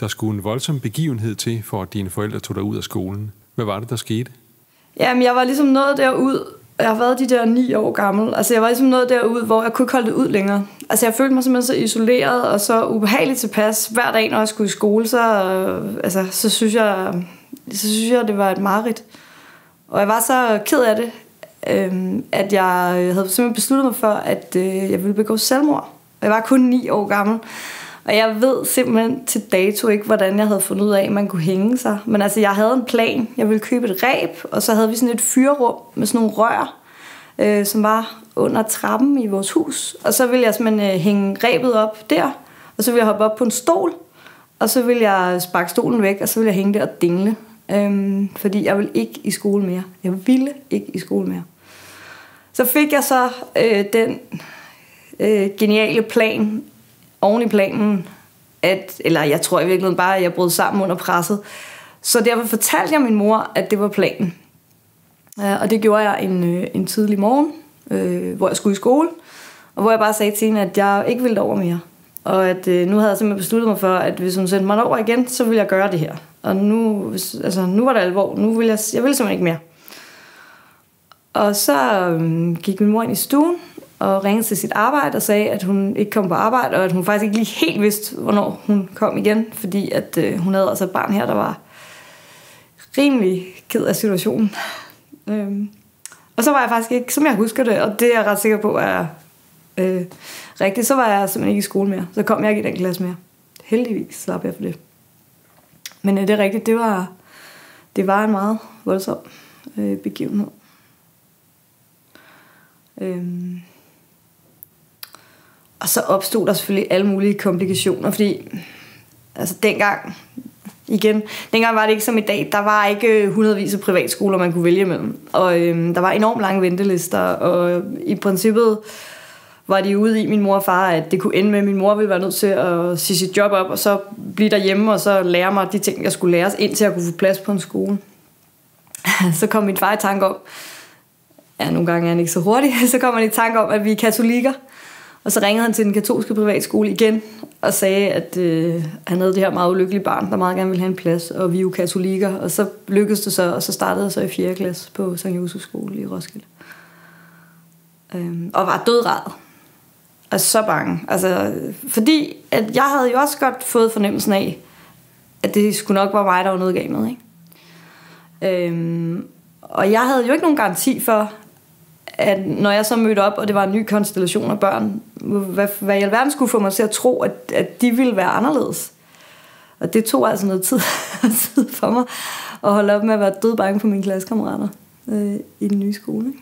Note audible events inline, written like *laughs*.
Der skulle en voldsom begivenhed til, for at dine forældre tog dig ud af skolen. Hvad var det, der skete? Jamen, jeg var ligesom nået derud, jeg har været de der ni år gammel. Altså, jeg var ligesom nået derud, hvor jeg kunne ikke holde det ud længere. Altså, jeg følte mig simpelthen så isoleret og så ubehageligt tilpas. Hver dag, når jeg skulle i skole, så, øh, altså, så, synes jeg, så synes jeg, det var et mareridt. Og jeg var så ked af det, øh, at jeg øh, havde simpelthen besluttet mig for, at øh, jeg ville begå selvmord. Jeg var kun ni år gammel. Og jeg ved simpelthen til dato ikke, hvordan jeg havde fundet ud af, at man kunne hænge sig. Men altså, jeg havde en plan. Jeg ville købe et ræb, og så havde vi sådan et fyrrum med sådan nogle rør, øh, som var under trappen i vores hus. Og så ville jeg simpelthen øh, hænge ræbet op der, og så ville jeg hoppe op på en stol, og så ville jeg sparke stolen væk, og så ville jeg hænge der og dingle. Øhm, fordi jeg ville ikke i skole mere. Jeg ville ikke i skole mere. Så fik jeg så øh, den øh, geniale plan oven i planen, at, eller jeg tror i virkeligheden bare, at jeg brød sammen under presset. Så derfor fortalte jeg min mor, at det var planen. Øh, og det gjorde jeg en, øh, en tidlig morgen, øh, hvor jeg skulle i skole, og hvor jeg bare sagde til hende, at jeg ikke ville over mere. Og at øh, nu havde jeg simpelthen besluttet mig for, at hvis hun sendte mig over igen, så ville jeg gøre det her. Og nu, altså, nu var det alvor. Nu ville jeg, jeg ville simpelthen ikke mere. Og så øh, gik min mor ind i stuen, og ringede til sit arbejde og sagde, at hun ikke kom på arbejde, og at hun faktisk ikke lige helt vidste, hvornår hun kom igen, fordi at øh, hun havde altså et barn her, der var rimelig ked af situationen. Øhm. Og så var jeg faktisk ikke, som jeg husker det, og det er jeg ret sikker på er øh, rigtigt, så var jeg simpelthen ikke i skole mere. Så kom jeg ikke i den klasse mere. Heldigvis slap jeg for det. Men øh, det er rigtigt, det var, det var en meget voldsom øh, begivenhed. Øhm. Og så opstod der selvfølgelig alle mulige komplikationer, fordi altså dengang, igen, dengang var det ikke som i dag, der var ikke øh, hundredvis af privatskoler, man kunne vælge imellem. Og øhm, der var enormt lange ventelister, og i princippet var de ude i min mor og far, at det kunne ende med, at min mor ville være nødt til at sige sit job op, og så blive derhjemme, og så lære mig de ting, jeg skulle læres, indtil jeg kunne få plads på en skole. *laughs* så kom min far i tanke om, ja, nogle gange er han ikke så hurtig, *laughs* så kom han i tanke om, at vi er katolikker, og så ringede han til den katolske privatskole igen og sagde, at øh, han havde det her meget ulykkelige barn, der meget gerne ville have en plads, og vi er jo katolikker. Og så lykkedes det så, og så startede jeg så i 4. klasse på St. Josefs skole i Roskilde. Øhm, og var dødræd. Og så bange. Altså, fordi at jeg havde jo også godt fået fornemmelsen af, at det skulle nok være mig, der var noget galt med. Ikke? Øhm, og jeg havde jo ikke nogen garanti for, at når jeg så mødte op, og det var en ny konstellation af børn, hvad, hvad i alverden skulle få mig til at tro, at, at de ville være anderledes. Og det tog altså noget tid, *laughs* tid for mig at holde op med at være død bange for mine klassekammerater øh, i den nye skole. Ikke?